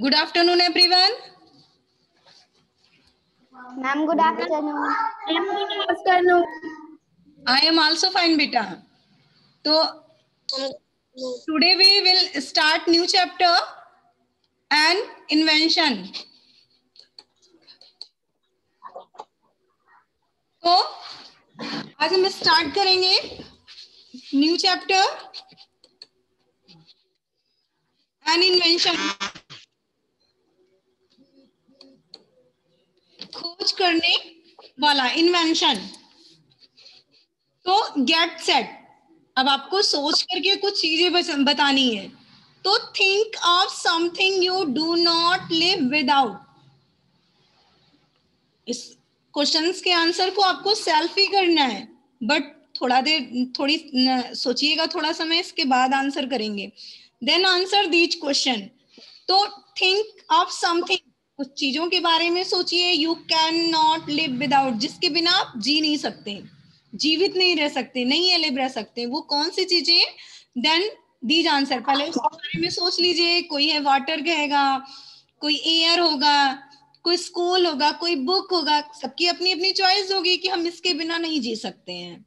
Good afternoon, everyone. Ma'am, good afternoon. Ma'am, good afternoon. I am also fine, beta. So today we will start new chapter and invention. तो आज हम start करेंगे new chapter and invention खोज करने वाला invention तो get set अब आपको सोच करके कुछ चीज़ें बतानी है। तो think of something you do not live without इस क्वेश्चंस के आंसर को आपको सेल्फ ही करना है। बट थोड़ा देर, थोड़ी सोचिएगा थोड़ा समय, इसके बाद आंसर करेंगे। देन आंसर दीज क्वेश्चन तो थिंक ऑफ़ समथिंग कुछ चीज़ों के बारे में सोचिए। You can not live without जिसके बिना आप जी नहीं सकते। जीवित नहीं रह सकते नहीं लिव रह सकते। वो कौन सी चीज़ें? देन दीज आंसर पहले उसके बारे में सोच लीजिए। कोई है वाटर कहेगा कोई एयर होगा कोई स्कूल होगा कोई बुक होगा। सबकी अपनी अपनी चॉइस होगी कि हम इसके बिना नहीं जी सकते हैं।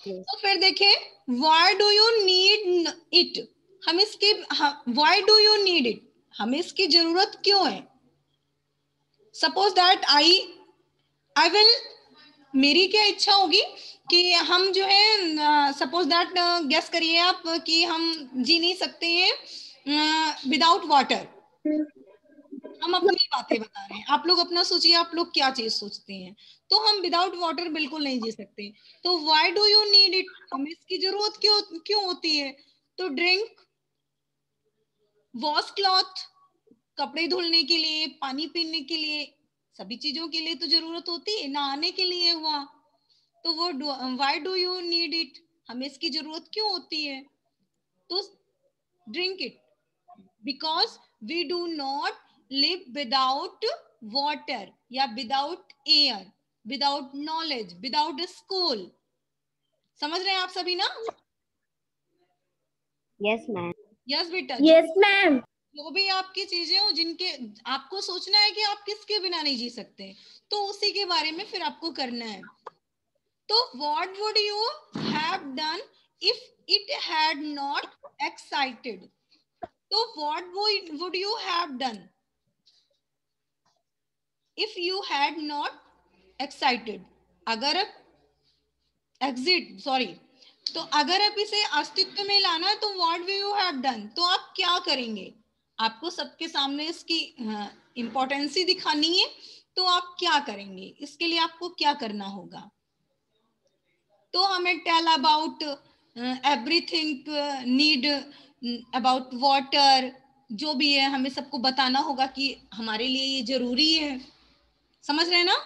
तो फिर देखें why do you need it हम इसके why do you need it हमें इसकी ज़रूरत क्यों है? Suppose that I I will मेरी क्या इच्छा होगी कि हम जो है सपोज़ दैट गेस करिए आप कि हम जी नहीं सकते हैं विदाउट वाटर हम अपनी बातें बता रहे हैं। आप लोग अपना सोचिए, आप लोग क्या चीज़ सोचते हैं। तो हम विदाउट वाटर बिल्कुल नहीं जी सकते। तो why do you need it हमें इसकी ज़रूरत क्यों क्यों होती है? तो ड्रिंक वॉश क्लॉथ, कपड़े धुलने के लिए, पानी पीने के लिए, सभी चीज़ों के लिए तो ज़रूरत होती है नहाने के लिए हुआ। तो वो why do you need it हमें इसकी ज़रूरत क्यों होती है? तो drink it because we do not live without water या without air without knowledge without school समझ रहे हैं आप सभी ना? यस मैम यस बेटा यस मैम जो भी आपकी चीज़ें हो जिनके आपको सोचना है कि आप किसके बिना नहीं जी सकते तो उसी के बारे में फिर आपको करना है। तो what would you have done if it had not excited तो what would you have done if you had not excited अगर एग्जिट सॉरी तो अगर आप इसे अस्तित्व में लाना तो what we you have done तो आप क्या करेंगे? आपको सबके सामने इसकी इंपॉर्टेंस ही दिखानी है तो आप क्या करेंगे? इसके लिए आपको क्या करना होगा? तो हमें tell about everything need about water जो भी है, हमें सबको बताना होगा कि हमारे लिए ये ज़रूरी है। समझ रहे ना?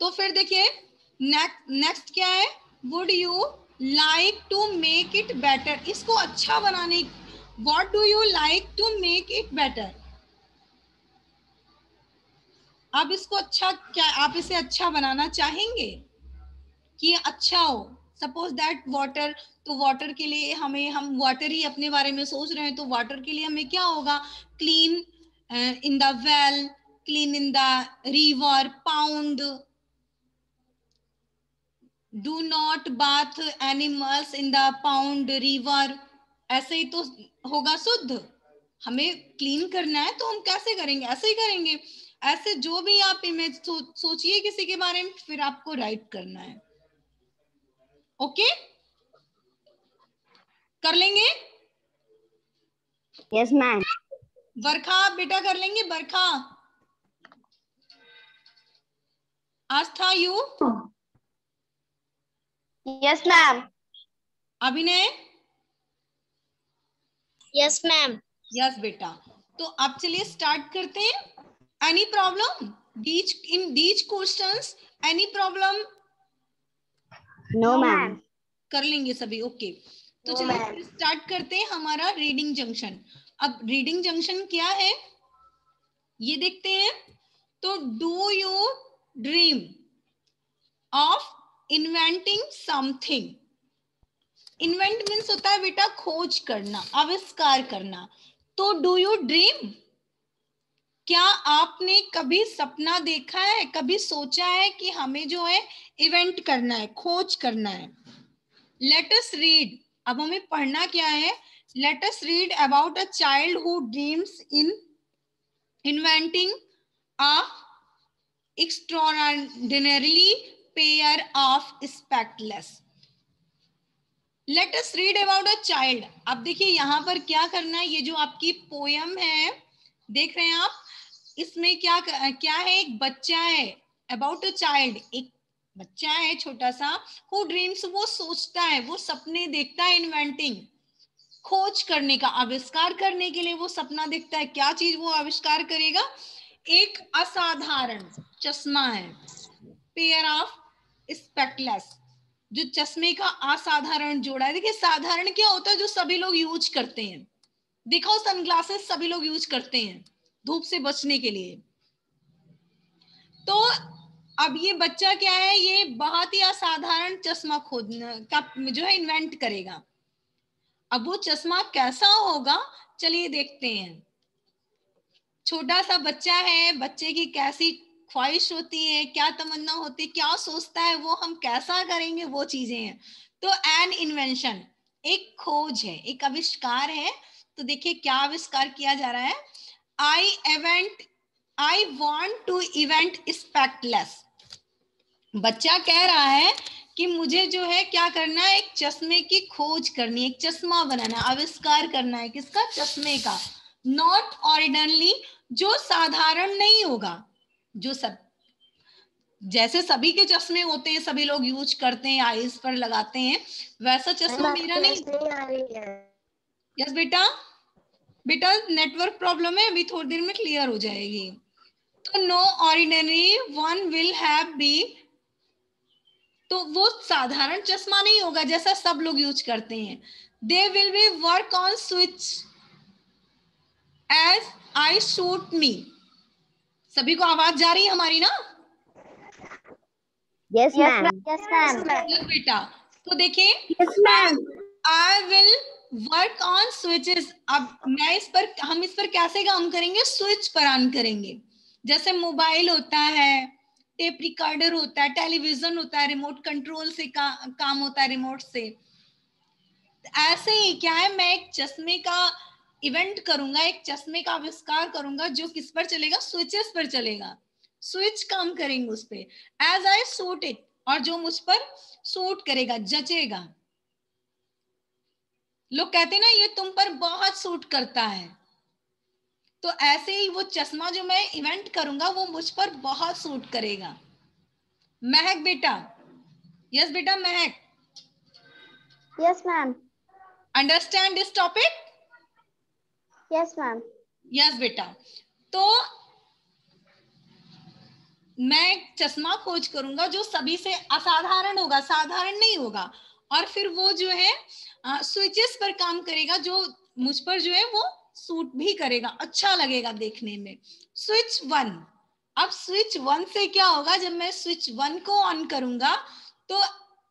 तो फिर देखिए नेक्स्ट क्या है? Would you like to make it better इसको अच्छा बनाने what do you like to make it better आप इसको अच्छा क्या आप इसे अच्छा बनाना चाहेंगे? कि अच्छा हो। सपोज़ दैट वाटर तो वाटर के लिए हमें, हम वाटर ही अपने बारे में सोच रहे हैं तो वाटर के लिए हमें क्या होगा? Clean in the well clean in the river pond do not bath animals in the pond river ऐसे ही तो होगा शुद्ध। हमें क्लीन करना है तो हम कैसे करेंगे? ऐसे ही करेंगे। ऐसे जो भी आप इमेज सो, सोचिए किसी के बारे में फिर आपको राइट करना है। Okay okay? कर लेंगे? यस मैम बरखा बेटा कर लेंगे Barkha. Aastha you yes ma'am Abhinay? Yes ma'am yes बेटा। तो अब चलिए स्टार्ट करते हैं। Any problem these in these questions any problem no ma'am कर लेंगे सभी ओके तो चलिए स्टार्ट करते हैं हमारा रीडिंग जंक्शन अब रीडिंग जंक्शन क्या है? ये देखते हैं। तो do you dream of inventing something invent means होता है बेटा खोज करना, आविष्कार करना। तो डू यू ड्रीम क्या आपने कभी सपना देखा है, कभी सोचा है कि हमें जो है इवेंट करना है, खोज करना है? लेट अस रीड अब हमें पढ़ना क्या है? Let us read about a child who dreams in inventing a extraordinarily pair of speckless let us read about a child अब देखिए यहाँ पर क्या करना है? ये जो आपकी पोयम है, देख रहे हैं आप? इसमें क्या क्या है? एक बच्चा है अबाउट अ चाइल्ड एक बच्चा है छोटा सा हु ड्रीम्स वो सोचता है, वो सपने देखता है इन्वेंटिंग खोज करने का, आविष्कार करने के लिए वो सपना देखता है। क्या चीज़ वो आविष्कार करेगा? एक असाधारण चश्मा है पेयर ऑफ़ स्पेक्टलेस जो चश्मे का असाधारण जोड़ा है। देखिए, साधारण क्या होता है जो सभी लोग यूज़ करते हैं? देखो सनग्लासेस सभी लोग यूज़ करते हैं धूप से बचने के लिए। तो अब ये बच्चा क्या है? ये बहुत ही असाधारण चश्मा खोद का जो है इन्वेंट करेगा। अब वो चश्मा कैसा होगा? चलिए देखते हैं। छोटा सा बच्चा है, बच्चे की कैसी ख्वाहिश होती है, क्या तमन्ना होती है, क्या सोचता है, वो हम कैसा करेंगे, वो चीज़ें हैं। तो एन इन्वेंशन एक खोज है, एक आविष्कार है। तो देखिए क्या आविष्कार किया जा रहा है। I event I want to event spectacles बच्चा कह रहा है कि मुझे जो है क्या करना है, एक चश्मे की खोज करनी है, एक चश्मा बनाना आविष्कार करना है, किसका? चश्मे का। नॉट ऑर्डनली जो साधारण नहीं होगा। जो सब जैसे सभी के चश्मे होते हैं सभी लोग यूज़ करते हैं आईज पर लगाते हैं वैसा चश्मा मेरा नहीं। यस बेटा। बेटा नेटवर्क प्रॉब्लम है अभी थोड़ी देर में क्लियर हो जाएगी। तो no ordinary one will have be तो वो साधारण चश्मा नहीं होगा जैसा सब लोग यूज़ करते हैं। They will be work on switch as I shoot me सभी को आवाज़ जा रही है हमारी ना? यस मैम यस मैम बेटा। तो देखिए yes ma'am I will work on switches अब मैं इस पर हम इस पर कैसे काम करेंगे? स्विच पर ऑन करेंगे। जैसे मोबाइल होता है टेप रिकॉर्डर होता है टेलीविज़न होता है रिमोट कंट्रोल से का, काम होता है रिमोट से। ऐसे ही क्या है मैं एक चश्मे का इवेंट करूँगा एक चश्मे का आविष्कार करूँगा जो किस पर चलेगा? स्विचेस पर चलेगा। स्विच काम करेंगे उस पर एज आई सूट इट और जो मुझ पर सूट करेगा जचेगा। लोग कहते हैं ना ये तुम पर बहुत सूट करता है। तो ऐसे ही वो चश्मा जो मैं इवेंट करूँगा वो मुझ पर बहुत सूट करेगा। महक बेटा। यस बेटा Mehak. Yes ma'am understand this topic yes ma'am yes बेटा। तो मैं चश्मा खोज करूँगा जो सभी से असाधारण होगा, साधारण नहीं होगा। और फिर वो जो है स्विचेस पर काम करेगा जो मुझ पर जो है वो सूट भी करेगा अच्छा लगेगा देखने में। स्विच वन अब स्विच वन से क्या होगा, जब मैं स्विच वन को ऑन करूँगा तो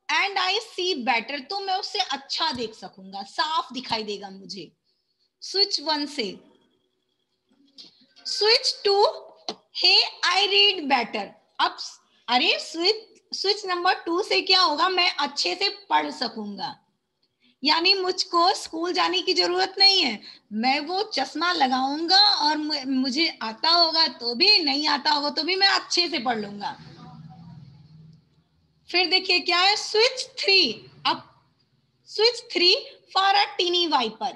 एंड आई सी बेटर तो मैं उससे अच्छा देख सकूँगा, साफ़ दिखाई देगा मुझे। स्विच वन से switch two hey I read better अब अरे स्विच स्विच नंबर टू से क्या होगा? मैं अच्छे से पढ़ सकूँगा। यानी मुझको स्कूल जाने की ज़रूरत नहीं है। मैं वो चश्मा लगाऊँगा और मुझे आता होगा तो भी, नहीं आता होगा तो भी मैं अच्छे से पढ़ लूँगा। फिर देखिए क्या है? स्विच थ्री अब switch three for a tiny wiper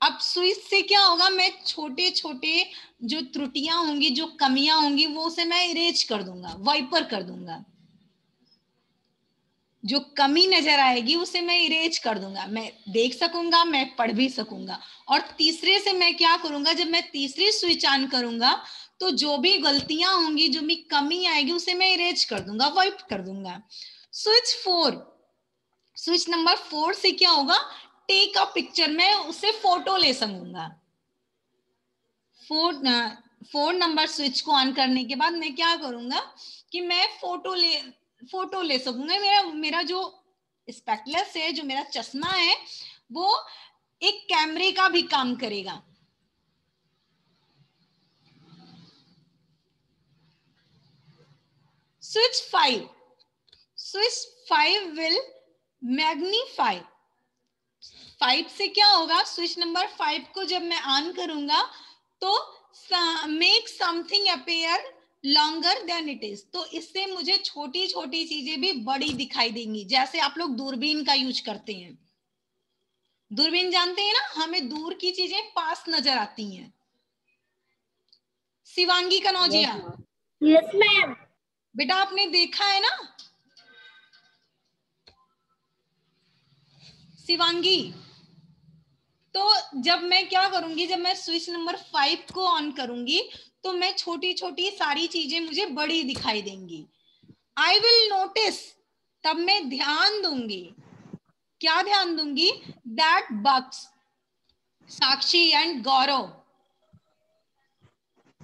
अब स्विच से क्या होगा, मैं छोटे छोटे जो त्रुटियाँ होंगी, जो कमियाँ होंगी, वो उसे मैं इरेज कर दूँगा वाइपर कर दूँगा। जो कमी नज़र आएगी, उसे मैं इरेज कर दूँगा। मैं देख सकूँगा, मैं पढ़ भी सकूँगा। और तीसरे से मैं क्या करूँगा, जब मैं तीसरी स्विच ऑन करूँगा तो जो भी गलतियाँ होंगी, जो भी कमी आएगी, उसे मैं इरेज कर दूँगा वाइप कर दूँगा। Switch four switch number four से क्या होगा टेक अ पिक्चर मैं उसे फ़ोटो ले सकूँगा। फ़ोन फ़ोन नंबर स्विच को ऑन करने के बाद मैं क्या करूँगा कि मैं फ़ोटो ले फ़ोटो ले सकूँगा। मेरा मेरा जो स्पेक्टलेस है, जो मेरा चश्मा है, वो एक कैमरे का भी काम करेगा। Switch five switch five will magnify. 5 से क्या होगा? स्विच नंबर 5 को जब मैं ऑन करूँगा तो make something appear longer than it is तो इससे मुझे छोटी छोटी चीज़ें भी बड़ी दिखाई देंगी जैसे आप लोग दूरबीन का यूज़ करते हैं। दूरबीन जानते हैं ना? हमें दूर की चीज़ें पास नज़र आती हैं। शिवांगी कनौजिया यस मैम बेटा आपने देखा है ना? शिवांगी। तो जब मैं क्या करूँगी, जब मैं स्विच नंबर फाइव को ऑन करूँगी तो मैं छोटी छोटी सारी चीज़ें मुझे बड़ी दिखाई देंगी। आई विल नोटिस तब मैं ध्यान दूँगी। क्या ध्यान दूँगी? That bugs Sakshi and Gaurav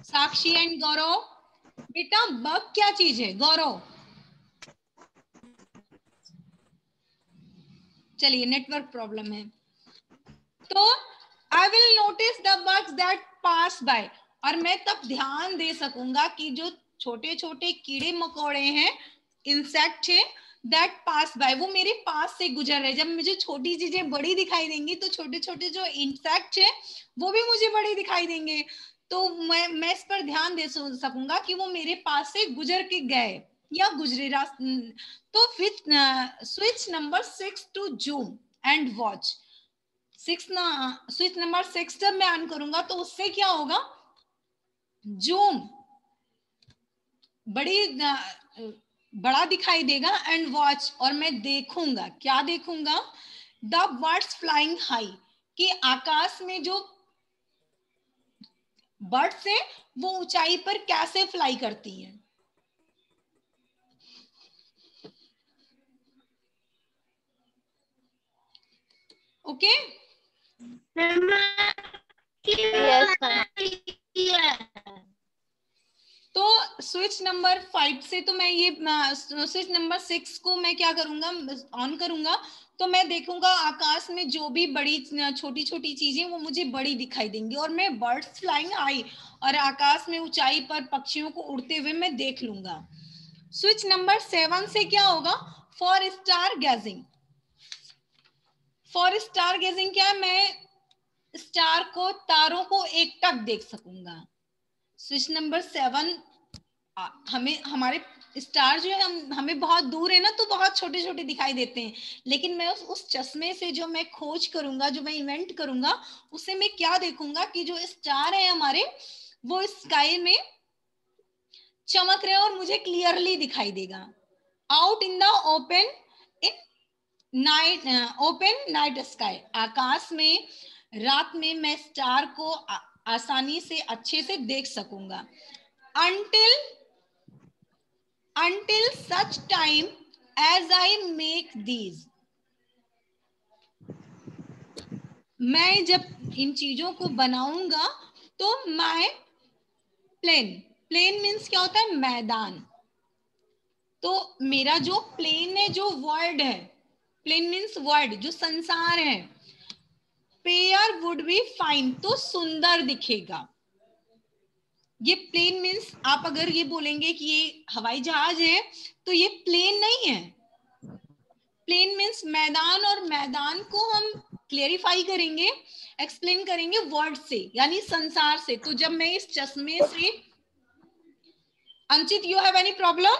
Sakshi and Gaurav बेटा बग क्या चीज़ है? गौरव चलिए नेटवर्क प्रॉब्लम है। तो I will notice the bugs that pass by और मैं तब ध्यान दे सकूँगा कि जो छोटे छोटे कीड़े मकोड़े हैं इंसेक्ट है दैट पास बाय वो मेरे पास से गुजर रहे जब मुझे छोटी चीज़ें बड़ी दिखाई देंगी तो छोटे छोटे जो इंसेक्ट है, वो भी मुझे बड़े दिखाई देंगे। तो मैं मैं इस पर ध्यान दे सकूँगा कि वो मेरे पास से गुजर के गए। या गुजरे तो फिर switch number six to zoom and watch six switch number six जब मैं ऑन करूँगा तो उससे क्या होगा? जूम बड़ी बड़ा दिखाई देगा एंड वॉच और मैं देखूँगा, क्या देखूँगा? द बर्ड्स फ्लाइंग हाई कि आकाश में जो बर्ड्स है, वो ऊंचाई पर कैसे फ्लाई करती हैं? ओके Yes, तो स्विच नंबर फाइव से तो मैं ये स्विच नंबर सिक्स को मैं क्या करूँगा? ऑन करूँगा। तो मैं देखूँगा आकाश में जो भी बड़ी छोटी छोटी चीज़ें वो मुझे बड़ी दिखाई देंगी और मैं बर्ड्स फ्लाइंग आई और आकाश में ऊंचाई पर पक्षियों को उड़ते हुए मैं देख लूँगा। स्विच नंबर सेवन से क्या होगा? For star gazing for star gazing क्या है? मैं स्टार को तारों को एक टक देख सकूँगा। स्विच नंबर सेवन हमें, हमारे स्टार जो है, हम, हमें बहुत दूर है ना तो बहुत छोटे छोटे दिखाई देते हैं। लेकिन मैं उस उस चश्मे से जो मैं खोज करूँगा, जो मैं इवेंट करूँगा, उसे मैं क्या देखूँगा कि जो स्टार है हमारे, वो स्काई में चमक रहे और मुझे क्लियरली दिखाई देगा। Out in the open night open night sky आकाश में रात में मैं स्टार को आ, आसानी से अच्छे से देख सकूँगा। Until until such time as I make these मैं जब इन चीज़ों को बनाऊँगा तो मैं प्लेन प्लेन मीन्स क्या होता है? मैदान। तो मेरा जो प्लेन है जो वर्ल्ड है प्लेन मीन्स वर्ल्ड जो संसार है। पेयर वुड बी फाइन तो सुंदर दिखेगा। ये प्लेन मीन्स आप अगर ये बोलेंगे कि ये हवाई जहाज़ है तो ये प्लेन नहीं है। प्लेन मीन्स मैदान और मैदान को हम क्लेरिफाई करेंगे एक्सप्लेन करेंगे वर्ड से, यानी संसार से। तो जब मैं इस चश्मे से, Anchit you have any problem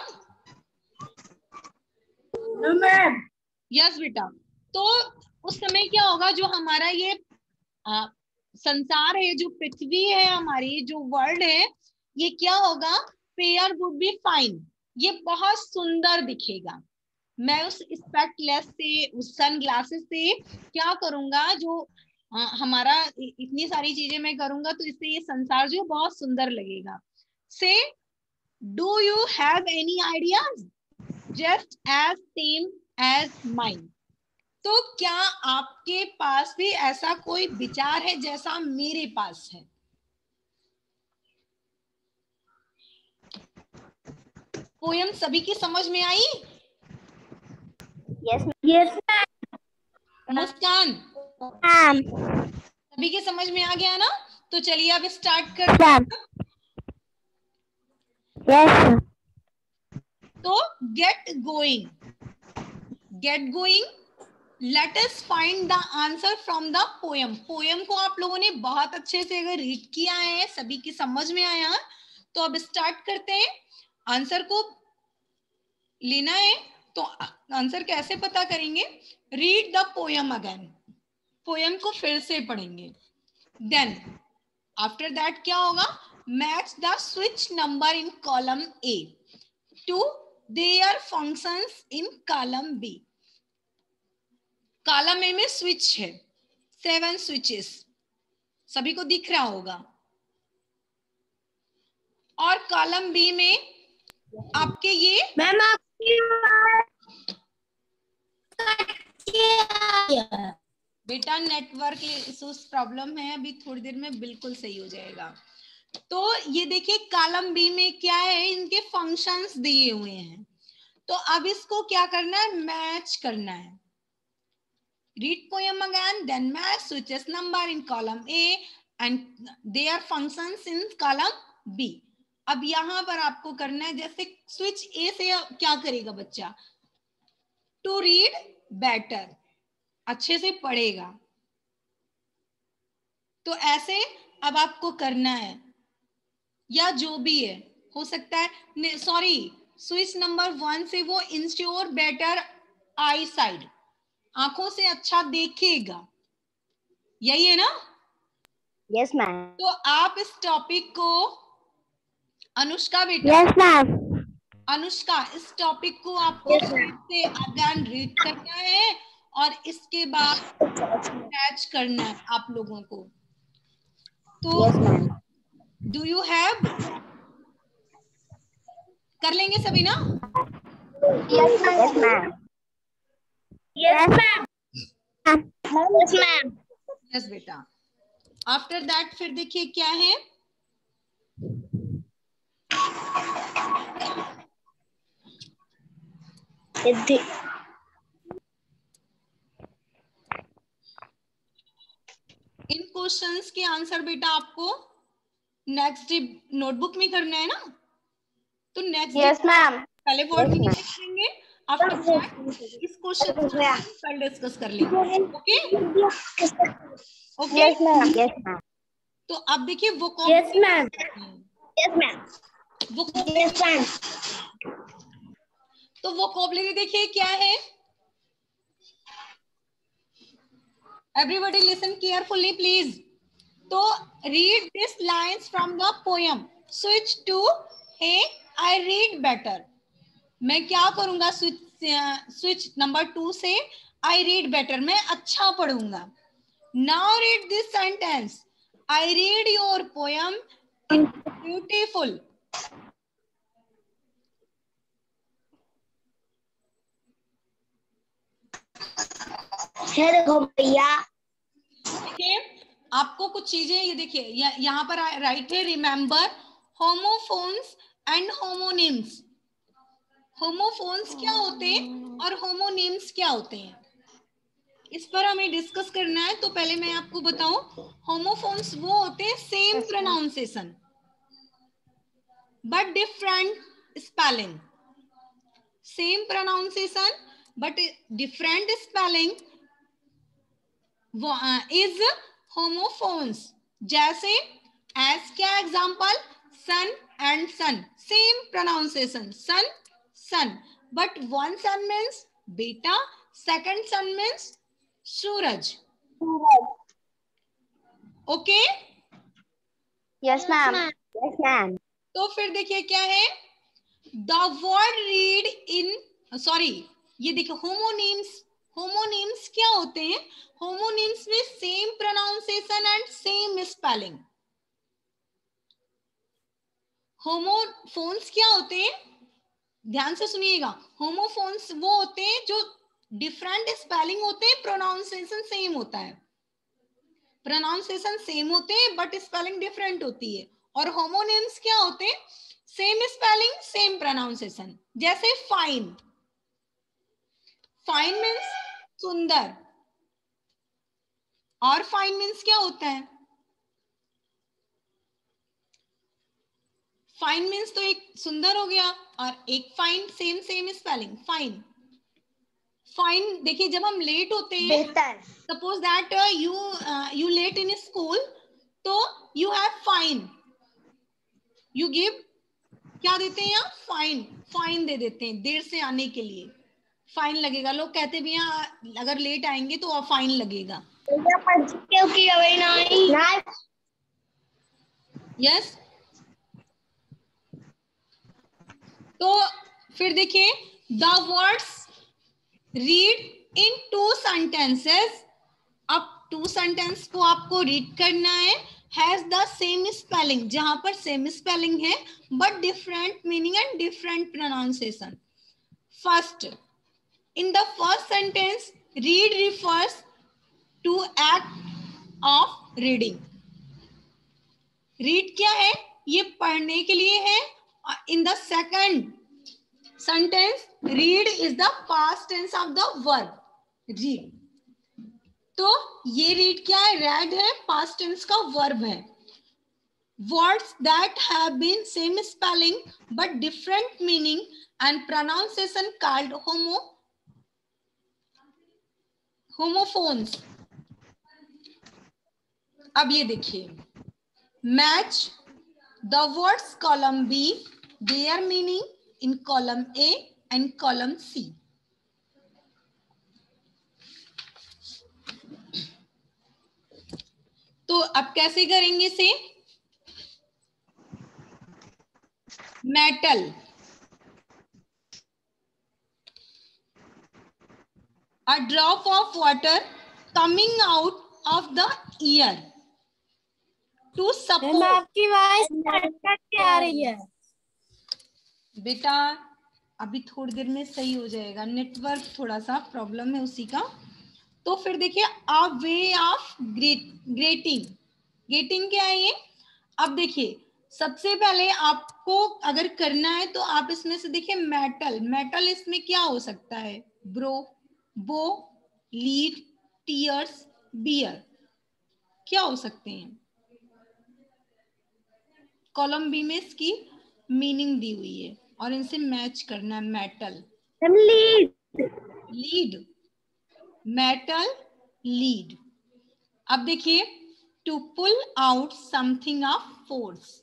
ma'am yes बेटा। तो उस समय क्या होगा जो हमारा ये आ, संसार है जो पृथ्वी है हमारी जो वर्ल्ड है ये क्या होगा? पेयर वुड बी फाइन ये बहुत सुंदर दिखेगा। मैं उस स्पेक्टलेस से उस सन ग्लासेस से क्या करूँगा जो आ, हमारा इतनी सारी चीज़ें मैं करूँगा तो इससे ये संसार जो बहुत सुंदर लगेगा। So do you have any ideas just as same as mind तो क्या आपके पास भी ऐसा कोई विचार है जैसा मेरे पास है? पोयम सभी की समझ में आई? Yes, यस मुस्कान। सभी के समझ में आ गया ना? तो चलिए अब स्टार्ट कर. Yes. तो get going get going let us find the answer from the poem poem को आप लोगों ने बहुत अच्छे से अगर रीड किया है, सभी की समझ में आया तो अब स्टार्ट करते हैं। आंसर को लेना है तो आंसर कैसे पता करेंगे? Read the poem again poem को फिर से पढ़ेंगे। देन आफ्टर दैट क्या होगा? Match the switch number in column A to their functions in column B column A में स्विच है। सेवन स्विचेस सभी को दिख रहा होगा। और कॉलम बी में आपके ये मैम बेटा नेटवर्क प्रॉब्लम है। अभी थोड़ी देर में बिल्कुल सही हो जाएगा। तो ये देखिए कॉलम बी में क्या है? इनके फ़ंक्शंस दिए हुए हैं। तो अब इसको क्या करना है? मैच करना है। Poem again then match switches number in column A and they are functions in column B अब यहाँ पर आपको करना है, जैसे स्विच ए से क्या करेगा बच्चा? टू रीड बेटर अच्छे से पढ़ेगा। तो ऐसे अब आपको करना है। या जो भी है, हो सकता है सॉरी स्विच नंबर वन से वो इंश्योर बेटर आई साइड आँखों से अच्छा देखेगा। यही है ना? यस मैम तो आप इस टॉपिक को अनुष्का बेटा यस मैम अनुष्का इस टॉपिक को आपको से अगेन रीड करना है और इसके बाद मैच करना है आप लोगों को। तो डू यू हैव कर लेंगे सभी ना? Yes ma'am yes ma'am yes ma'am yes बेटा। आफ्टर दैट फिर देखिए क्या है? इन क्वेश्चंस के आंसर बेटा आपको नेक्स्ट डे नोटबुक में करना है ना? तो नेक्स्ट यस मैम पहले वर्ड Yes, में ma'am. लिखेंगे आफ्टर इस क्वेश्चन को कल डिस्कस कर लेंगे ओके ओके यस मैम तो अब देखिए वो कौन यस मैम यस मैम वो यस मैम तो वो कोबलरी देखिए क्या है? एवरीबडी लिसन केयरफुली प्लीज़ तो read this lines from the poem switch two hey I read better मैं क्या करूँगा? स्विच स्विच नंबर टू से आई रीड बेटर मैं अच्छा पढ़ूँगा। Now read this sentence I read your poem beautiful देखो भैया। देखिए आपको कुछ चीज़ें ये देखिए यहाँ पर राइट है remember homophones and homonyms homophones क्या होते हैं और होमोनिम्स क्या होते हैं? इस पर हमें डिस्कस करना है तो पहले मैं आपको बताऊँ होमोफोन्स वो होते हैं same pronunciation but different spelling same pronunciation but different spelling is homophones जैसे एज क्या example son and sun same pronunciation son sun but one son means बेटा सेकंड सन मीन्स सूरज okay yes ma'am yes ma'am तो फिर देखिए क्या है? The word read in sorry ये देखिए होमोनिम्स होमोनिम्स क्या होते हैं? होमोनिम्स में same pronunciation and same spelling homophones क्या होते हैं? ध्यान से सुनिएगा। होमोफोन्स वो होते हैं जो डिफरेंट स्पेलिंग होते हैं प्रोनाउंसिएशन सेम होता है। प्रोनाउंसिएशन सेम होते हैं बट स्पेलिंग डिफरेंट होती है। और होमोनिम्स क्या होते हैं? सेम स्पेलिंग सेम प्रोनाउंसिएशन जैसे फाइन फाइन मीन्स सुंदर। और फाइन मीन्स क्या होता है? फाइन मीन्स तो एक सुंदर हो गया और एक fine same same spelling fine fine देखिए जब हम लेट होते हैं suppose that you you late in school तो you have fine you give क्या देते हैं यहाँ फाइन फाइन दे देते हैं देर से आने के लिए। फाइन लगेगा। लोग कहते भी हैं अगर लेट आएँगे तो फाइन लगेगा. यस तो फिर देखिए the words read in two sentences अब टू सेंटेंस को आपको रीड करना है। हैज़ द सेम स्पेलिंग जहाँ पर सेम स्पेलिंग है but different meaning and different pronunciation first in the first sentence read refers to act of reading read क्या है? ये पढ़ने के लिए है। In the second sentence read is the past tense of the verb read तो ये read क्या है? रेड है पास्ट टेंस का वर्ब है. Words that have been same spelling but different meaning and pronunciation called homo homophones अब ये देखिए. Match the words column B their meaning in column A and column C तो अब कैसे करेंगे से metal a drop of water coming out of the ear to support आपकी आवाज़ के आ रही है। बेटा, अभी थोड़ी देर में सही हो जाएगा। नेटवर्क थोड़ा सा प्रॉब्लम है उसी का। तो फिर देखिए a way of great grating grating क्या है ये? अब देखिए, सबसे पहले आपको अगर करना है तो आप इसमें से देखिए मेटल मेटल इसमें क्या हो सकता है? ब्रो बो लीड टीयर्स बियर क्या हो सकते हैं? कॉलम बी में इसकी मीनिंग दी हुई है। और इनसे मैच करना है metal. Lead. Lead. Metal lead. अब देखिए to pull out something of force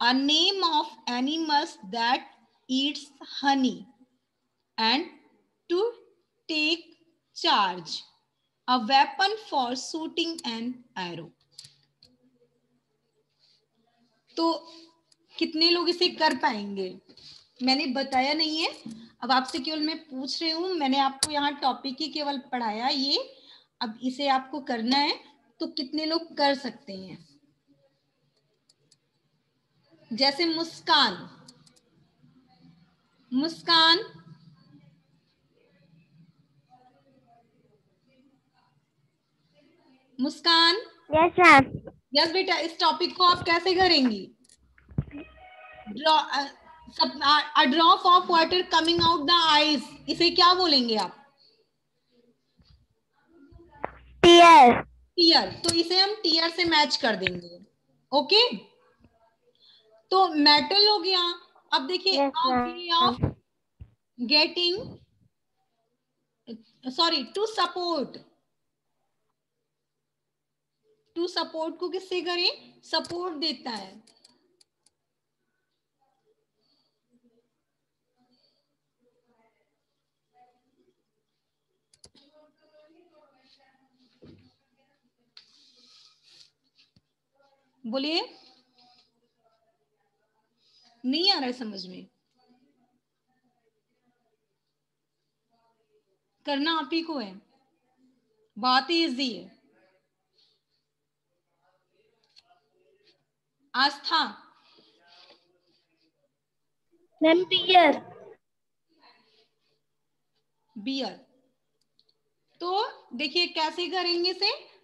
a name of animals that eats honey and to take charge a weapon for shooting an arrow तो कितने लोग इसे कर पाएँगे? मैंने बताया नहीं है। अब आपसे केवल मैं पूछ रही हूँ। मैंने आपको यहाँ टॉपिक ही केवल पढ़ाया ये। अब इसे आपको करना है तो कितने लोग कर सकते हैं? जैसे Muskan. Muskan. Muskan. Yes ma'am yes बेटा इस टॉपिक को आप कैसे करेंगी? A drop of water coming out the eyes इसे क्या बोलेंगे आप? टीयर टीयर तो इसे हम टीयर से मैच कर देंगे. ओके तो मेटल हो गया. अब देखिए. Of getting sorry to support to support को किससे करें? सपोर्ट देता है. बोलिए। नहीं आ रहा है समझ में। करना आप ही को है। बात ही इजी है। आस्था। मैम टीयर बियर तो देखिए कैसे करेंगे से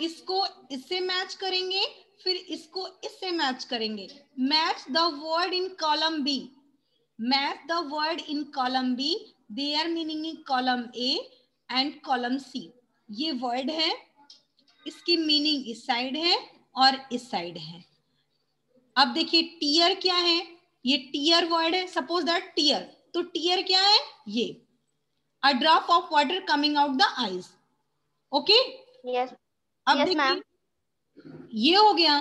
इसको इससे मैच करेंगे, फिर इसको इससे मैच करेंगे। Match the word in column B match the word in column B their meaning in column A and column C ये वर्ड है, इसकी मीनिंग इस साइड है और इस साइड है। अब देखिए टीयर क्या है? ये टीयर वर्ड है। सपोज़ दैट टीयर तो टीयर क्या है? ये। A drop of water coming out the eyes okay. अब Yes, देखिए ये हो गया।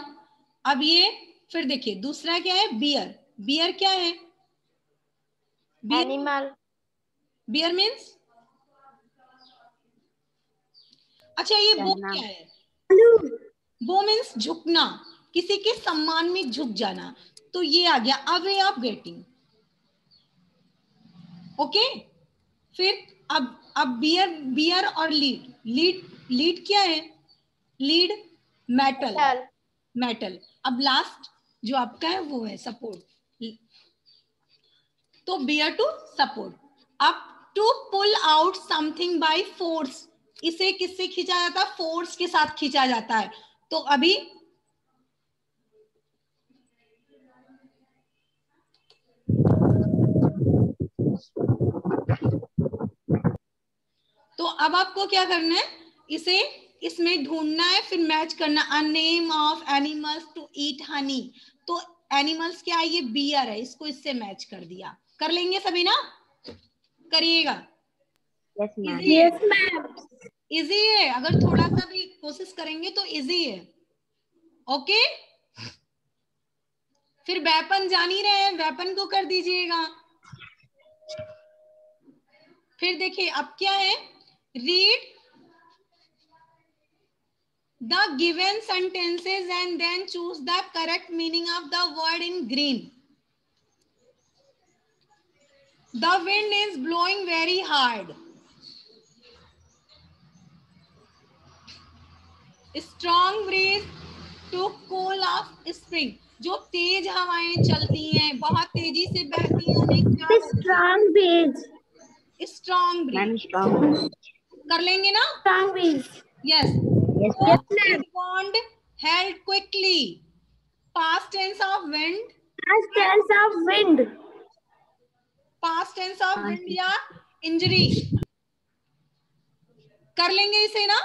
अब ये फिर देखिए दूसरा क्या है? बियर बियर क्या है? Animal. बियर मीन्स अच्छा ये बो क्या है? बो मीन्स झुकना। किसी के सम्मान में झुक जाना। तो ये आ गया। अवे ऑफ़ गेटिंग ओके फिर अब अब बियर बियर और लीड लीड लीड क्या है? Lead metal. मेटल। अब लास्ट जो आपका है वो है सपोर्ट तो बियर टू सपोर्ट अब to pull out something by force इसे किससे खींचा जाता है? फोर्स के साथ खींचा जाता है। तो अभी तो अब आपको क्या करना है? इसे इसमें ढूंढना है फिर मैच करना। A name of animals to eat honey तो एनिमल्स क्या है? ये बियर है इसको इससे मैच कर दिया। कर लेंगे सभी ना? करिएगा। Yes, ma'am. Easy Yes, easy है? अगर थोड़ा सा भी कोशिश करेंगे तो इजी है। ओके फिर वेपन जान ही रहे हैं। वेपन को कर दीजिएगा। फिर देखिए अब क्या है? Read the given sentences and then choose the correct meaning of the word in green the wind is blowing very hard. Strong breeze to cool off spring जो तेज हवाएँ चलती हैं बहुत तेज़ी से बहती हैं उन्हें क्या Strong breeze. स्ट्रॉन्ग ब्रीज कर लेंगे ना? Strong breeze. Yes Yes, ma'am. bond held quickly past tense of wind Past tense of wind. past tense of wind या injury कर लेंगे इसे ना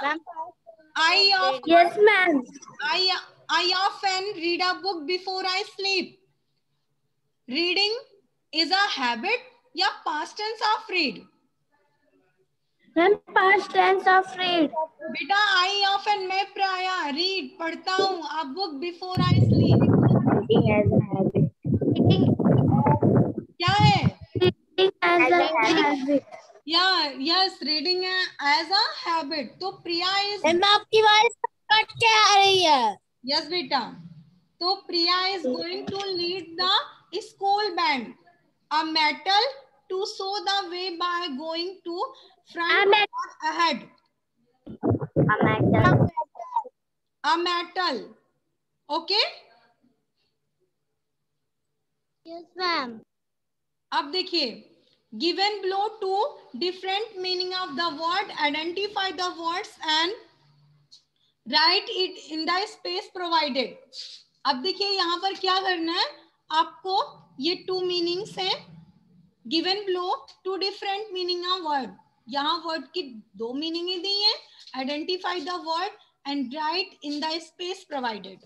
I of Yes, ma'am. I I often read a book before I sleep. Reading is a habit या past tense of read. Ma'am past tense of read बेटा I often मैं प्राय read पढ़ता हूँ। A book before I sleep reading as a habit क्या है? Reading as a habit या yes reading as a habit तो प्रिया इज़ मैम आपकी वॉइस कट के आ रही है। यस बेटा। तो Priya is going to lead the school band a metal to show the way by going to A front met- और A matter. a metal okay Yes, ma'am. अब देखिए given below two different meaning of the word identify the words and write it in the space provided अब देखिए यहाँ पर क्या करना है आपको ये टू मीनिंग्स हैं given below two different meaning word यहाँ वर्ड की दो मीनिंग दी है, identify the word and write in the space provided.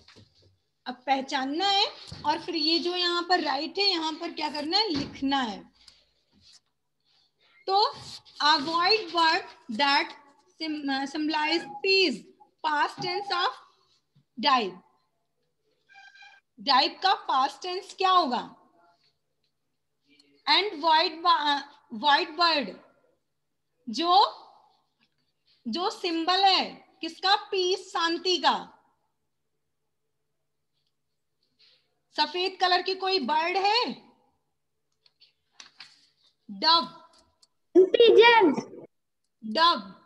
अब पहचानना है और फिर ये जो यहाँ पर राइट है, यहाँ पर क्या करना है? लिखना है। तो avoid word that symbolize peace past tense of dive dive का पास्ट टेंस क्या होगा? एंड वाइट वाइट बर्ड जो जो सिंबल है किसका? पीस शांति का। सफ़ेद कलर की कोई बर्ड है? Dub Pigeons. डब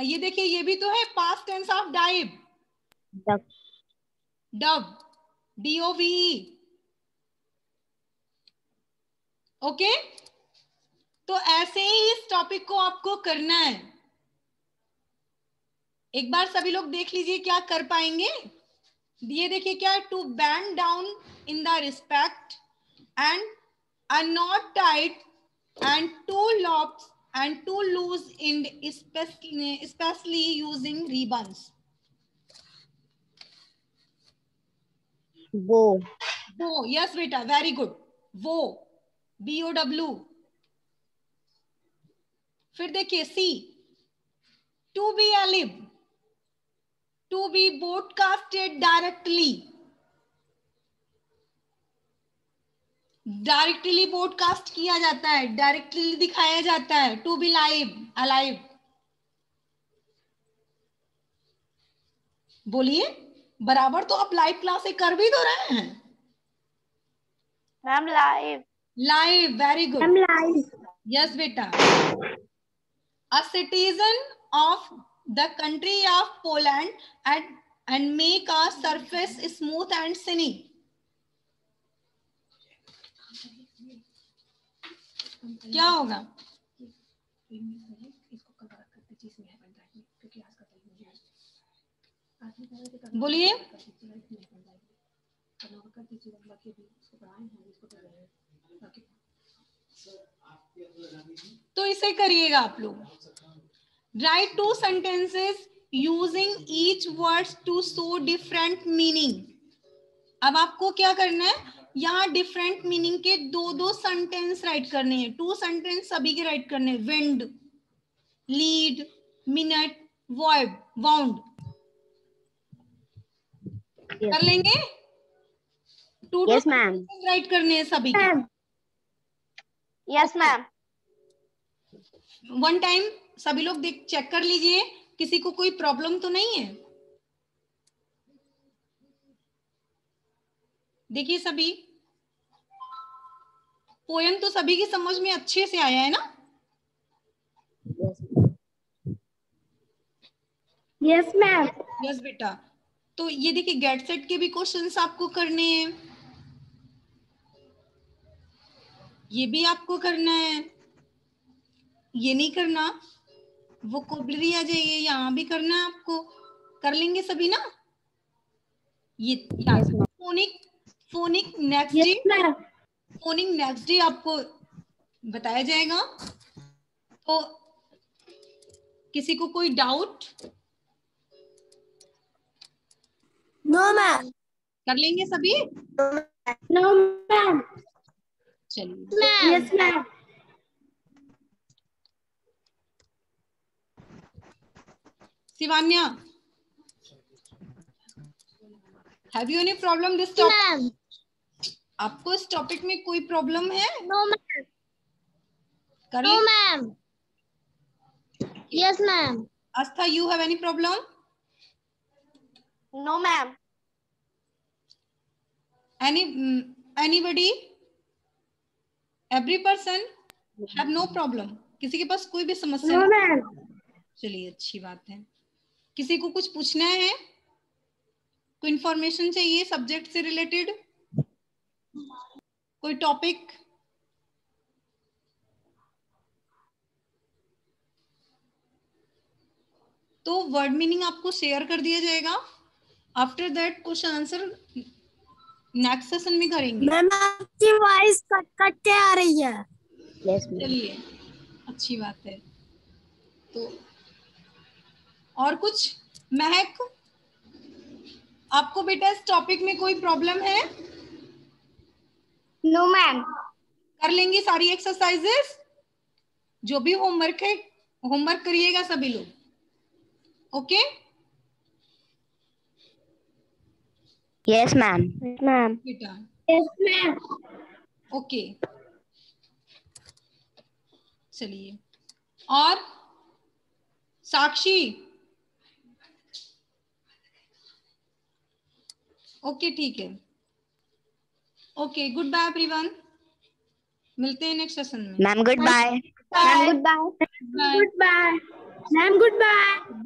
ये देखिए ये भी तो है past tense of dive Duck. Dove D O V okay तो ऐसे ही इस टॉपिक को आपको करना है। एक बार सभी लोग देख लीजिए क्या कर पाएँगे। ये देखिए क्या है to bend down in the respect and a knot tight and two lobes and two loose end especially, especially using ribbons. Bow. वो यस बेटा वेरी गुड वो बी ओ डब्ल्यू फिर देखिए C to be alive to be broadcasted directly directly broadcast किया जाता है directly दिखाया जाता है टू बी लाइव अलाइव बोलिए, बराबर तो आप लाइव क्लासे कर भी तो रहे हैं। Ma'am live live very good ma'am live yes बेटा. A citizen of the country of Poland and and make a surface smooth and shiny क्या होगा? बोलिए। तो इसे करिएगा आप लोग। Write two sentences using each words to show different meaning अब आपको क्या करना है? यहाँ डिफरेंट मीनिंग के दो दो सेंटेंस राइट करने हैं। टू सेंटेंस सभी के राइट करने हैं। Wind lead minute word wound कर लेंगे? To ma'am. राइट करने हैं सभी के। यस मैम वन टाइम सभी लोग देख चेक कर लीजिए किसी को कोई प्रॉब्लम तो नहीं है? देखिए सभी पोयम तो सभी की समझ में अच्छे से आया है ना? यस मैम यस बेटा। तो ये देखिए गेट सेट के भी क्वेश्चंस आपको करने हैं। ये भी आपको करना है। ये नहीं करना वो कोबलरी आ जाइए यहाँ भी करना है आपको। कर लेंगे सभी ना? ये phonic phonic next day phonic next day आपको बताया जाएगा। तो किसी को कोई डाउट नो मैम कर लेंगे सभी? नो मैम चलिए। Yes ma'am Shivanya have you any problem this topic ma'am आपको इस टॉपिक में कोई प्रॉब्लम है? नो मैम कर no ma'am yes ma'am Aastha you have any problem no ma'am any anybody every person have no problem किसी के पास कोई भी समस्या नो नहीं। चलिए अच्छी बात है। किसी को कुछ पूछना है? कोई इंफॉर्मेशन चाहिए सब्जेक्ट से रिलेटेड कोई टॉपिक तो वर्ड मीनिंग आपको शेयर कर दिया जाएगा। After that question answer next session में करेंगे। मैम आपकी वॉइस कट कट के आ रही है। Yes, चलिए अच्छी बात है। तो और कुछ? महक आपको बेटा इस टॉपिक में कोई प्रॉब्लम है? नो no, मैम कर लेंगे सारी एक्सरसाइजेस जो भी होमवर्क है होमवर्क करिएगा सभी लोग। Okay Yes, ma'am. मैम बेटा यस मैम ओके चलिए। और? साक्षी? ओके ठीक है। ओके गुड बाय एवरीवन मिलते हैं नेक्स्ट सेशन में। Ma'am, goodbye. Ma'am goodbye bye goodbye ma'am goodbye